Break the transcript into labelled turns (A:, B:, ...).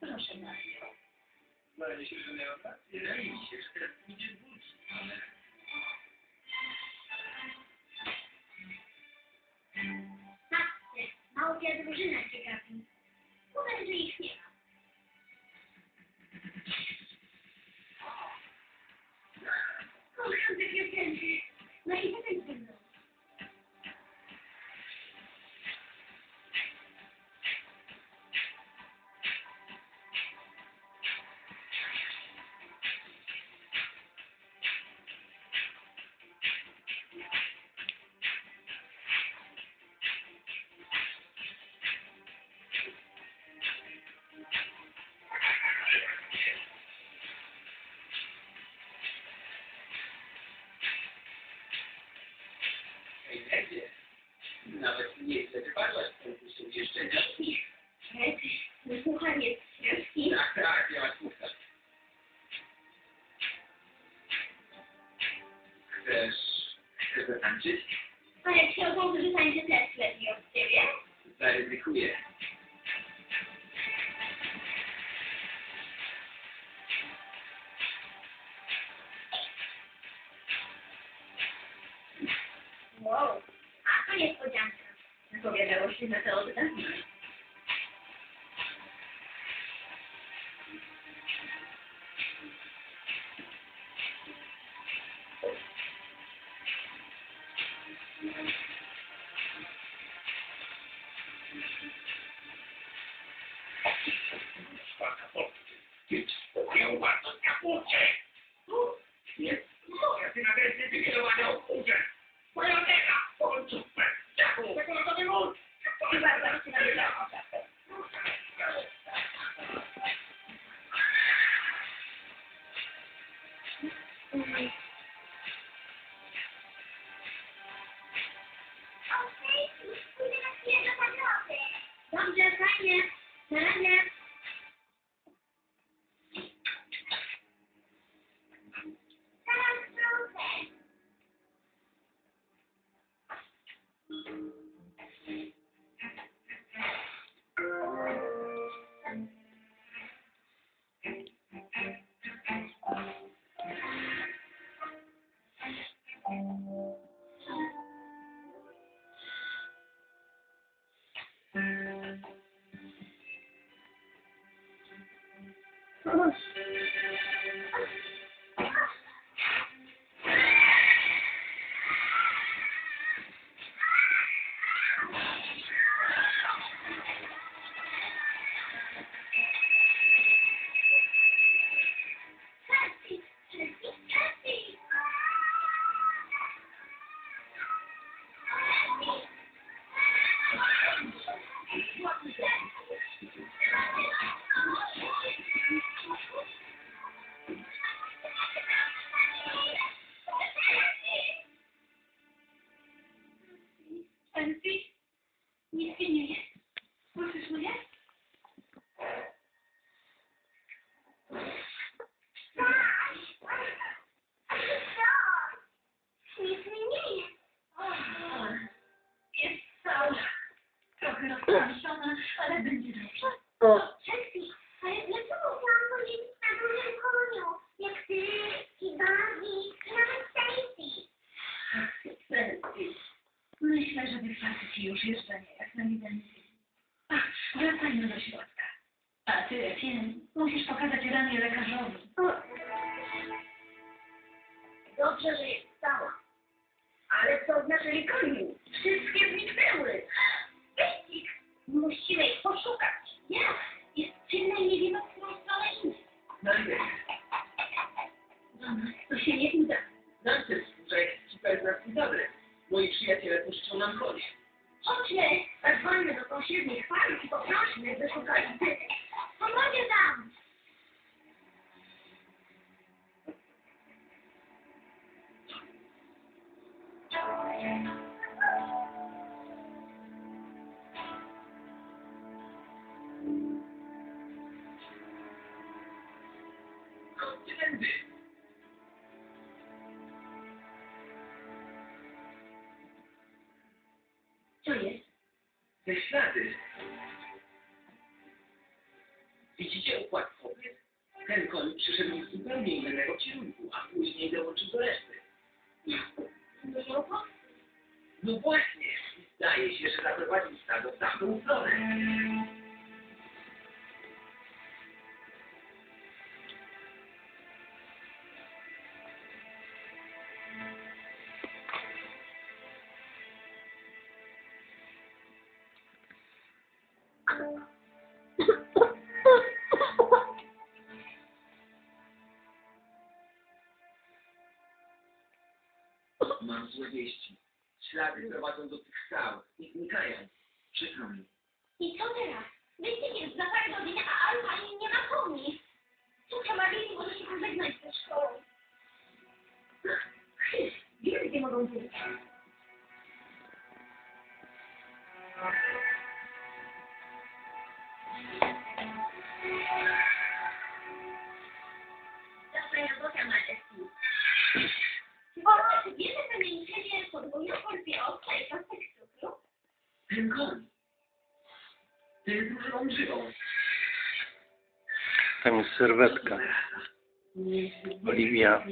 A: Proszę bardzo.
B: Małpia drużyna się gapi. Że ich nie ma. Kocham te
C: Ej, Edzie, nawet nie chcę wypadać w ten sposób jeszcze nie.
B: Rety, wysłuchanie jest ciężki.
C: Tak, tak, ja was słucham. Chcesz... Chcesz zatańczyć?
B: A jak się okaże, że tańczy też lepiej od ciebie?
C: Zaryzykuję.
B: Wow. Ako nespodňanka. Povedalo si na to
A: oddaný. Tá Nossa. Ale będzie dobrze.
B: Chelsea, ale dlaczego chciałam chodzić na dużym koniu? Jak ty, i Barbie, i nawet Stacy.
A: Myślę, że wystarczy już jeszcze nie, jak na ewidencji. Ach, wracajmy do środka. A ty, Etienne, musisz pokazać ramię lekarzowi.
B: Dobrze, że jest stała. Ale co znaczy koni? Wszystkie! Musimy ich poszukać. Jak? Jest czynna i nie wiemy, w którą stronę iść. Do nas to się nie uda.
C: najpierw, że jest super nas dobre. Moi przyjaciele puszczą nam konie.
B: Chodźmy, zadzwońmy do sąsiednich farm i poprośmy, by szukali typy. trendy. Co jest?
C: Te ślady. Widzicie układ kobiet? Ten koń przyszedł z zupełnie innego kierunku, a później dołączył do reszty.
B: No,
C: no właśnie. Zdaje się, że zaprowadził stado w tamtą stronę. Mam złe wieści. Ślady prowadzą do tych skał i znikają. Przykro mi.
B: I co teraz? Wyścig jest za parę godzin, a Alfa nie ma koni. Córka Marii może się pożegnać ze szkołą. Wiem, gdzie mogą być.
C: Ten koń. Jest grzywą.
D: Tam jest serwetka. Oliwia